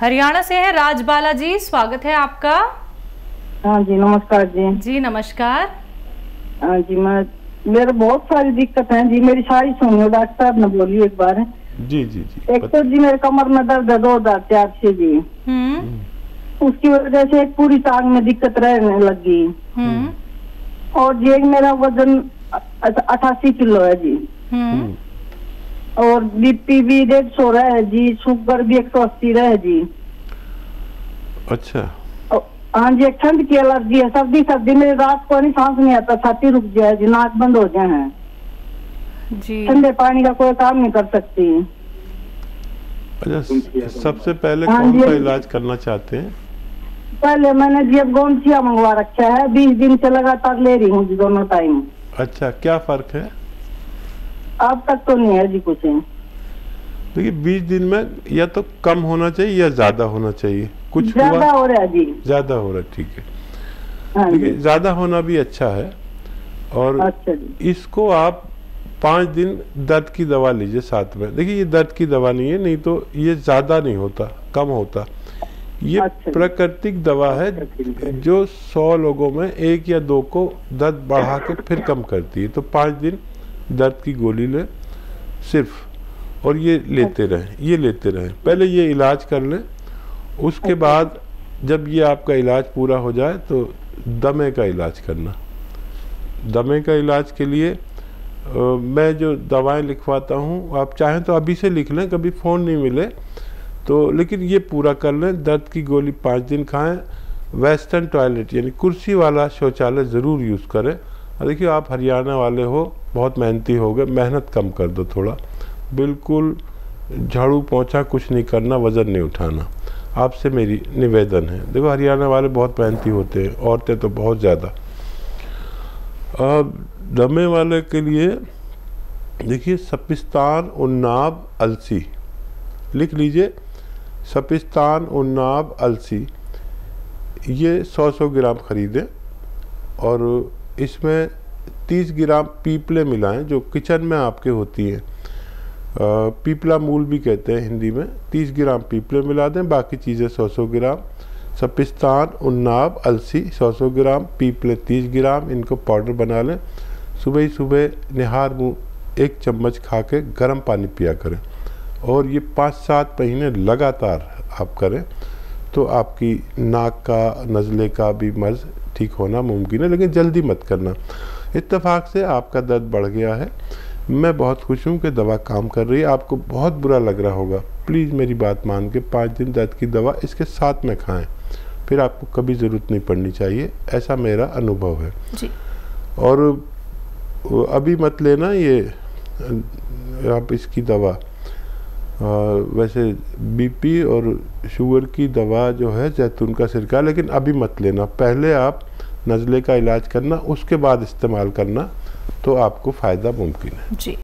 हरियाणा से है राजबाला जी स्वागत है आपका। हाँ जी नमस्कार जी। जी नमस्कार। हाँ जी मैं मेरे बहुत सारी दिक्कत है। जी मेरी सारी सुनियो डॉक्टर साहब ने बोली एक बार। जी जी जी। एक तो जी मेरे कमर में दर्द है दो हज़ार चार से जी हम्म। उसकी वजह से एक पूरी टांग में दिक्कत रहने लगी। हम्म। और जी मेरा वज़न अठासी किलो है जी। हम्म। और बीपी भी डेढ़ सौ रहा है जी शुगर भी एक सौ अस्सी रहा है जी। अच्छा। हाँ जी एक ठंड की एलर्जी है सर्दी सर्दी में रात को नहीं सांस नहीं आता छाती रुक जाए जी नाक बंद हो जाए। हैं जी। ठंडे पानी का कोई काम नहीं कर सकती। अच्छा सबसे पहले हाँ कौन जी, सा इलाज करना चाहते हैं? पहले मैंने जी अब गोंचिया मंगवा रखा है बीस दिन से लगातार ले रही हूँ जी दोनों टाइम अच्छा क्या फ़र्क है? अब तक तो नहीं है जी कुछ देखिए बीस दिन में या तो कम होना चाहिए या ज़्यादा होना चाहिए। कुछ ज़्यादा हो रहा है जी। ज़्यादा हो रहा है ठीक है। हाँ देखिए ज़्यादा होना भी अच्छा है और अच्छा इसको आप पाँच दिन दर्द की दवा लीजिए साथ में। देखिए ये दर्द की दवा नहीं है नहीं तो ये ज़्यादा नहीं होता कम होता। ये अच्छा। प्राकृतिक दवा है जो सौ लोगों में एक या दो को दर्द बढ़ा के फिर कम करती है। तो पाँच दिन दर्द की गोली लें सिर्फ़ और ये लेते रहें ये लेते रहें। पहले ये इलाज कर लें उसके बाद जब ये आपका इलाज पूरा हो जाए तो दमे का इलाज करना। दमे का इलाज के लिए अ, मैं जो दवाएँ लिखवाता हूँ आप चाहें तो अभी से लिख लें कभी फ़ोन नहीं मिले तो लेकिन ये पूरा कर लें। दर्द की गोली पाँच दिन खाएँ। वेस्टर्न टॉयलेट यानी कुर्सी वाला शौचालय ज़रूर यूज़ करें। देखिए, आप हरियाणा वाले हो, बहुत मेहनती हो गए, मेहनत कम कर दो थोड़ा। बिल्कुल झाड़ू पोछा कुछ नहीं करना, वज़न नहीं उठाना। आपसे मेरी निवेदन है। देखो, हरियाणा वाले बहुत मेहनती होते हैं, औरतें तो बहुत ज़्यादा। अब दमे वाले के लिए, देखिए, सपिस्तान उन्नाब अलसी। लिख लीजिए, सपिस्तान उन्नाब अलसी। ये 100-100 ग्राम खरीदें और इसमें 30 ग्राम पीपले मिलाएँ, जो किचन में आपके होती हैं। पीपला मूल भी कहते हैं हिंदी में। 30 ग्राम पीपले मिला दें, बाकी चीज़ें 100-100 ग्राम। सपिस्तान उन्नाब अलसी 100-100 ग्राम, पीपले 30 ग्राम, इनको पाउडर बना लें। सुबह ही सुबह निहार मुँह एक चम्मच खा के गर्म पानी पिया करें। और ये पाँच सात महीने लगातार आप करें तो आपकी नाक का, नज़ले का भी मर्ज ठीक होना मुमकिन है लेकिन जल्दी मत करना। इत्तेफाक से आपका दर्द बढ़ गया है। मैं बहुत खुश हूँ कि दवा काम कर रही है। आपको बहुत बुरा लग रहा होगा। प्लीज़ मेरी बात मान के पाँच दिन दर्द की दवा इसके साथ में खाएँ। फिर आपको कभी ज़रूरत नहीं पड़नी चाहिए। ऐसा मेरा अनुभव है। जी। और अभी मत लेना ये आप इसकी दवा। अ, वैसे बीपी और शुगर की दवा जो है जैतून का सिरका लेकिन अभी मत लेना। पहले आप नज़ले का इलाज करना उसके बाद इस्तेमाल करना तो आपको फ़ायदा मुमकिन है। जी।